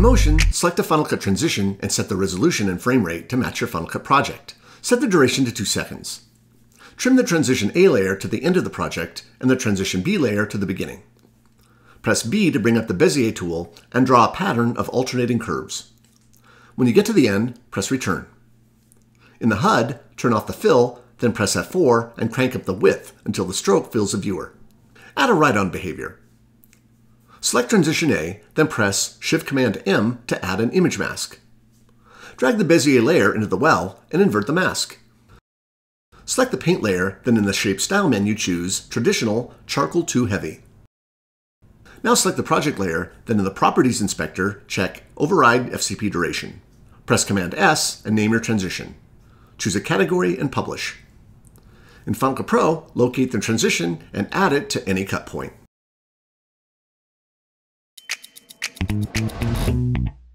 Duration, select a Final Cut transition and set the resolution and frame rate to match your Final Cut project. Set the duration to 2 seconds. Trim the Transition A layer to the end of the project and the Transition B layer to the beginning. Press B to bring up the Bezier tool and draw a pattern of alternating curves. When you get to the end, press Return. In the HUD, turn off the fill, then press F4 and crank up the width until the stroke fills the viewer. Add a write-on behavior. Select Transition A, then press Shift-Command-M to add an image mask. Drag the Bezier layer into the well and invert the mask. Select the paint layer, then in the Shape Style menu choose Traditional Charcoal Too Heavy. Now select the project layer, then in the Properties Inspector, check Override FCP Duration. Press Command S and name your transition. Choose a category and publish. In Final Cut Pro, locate the transition and add it to any cut point. thank you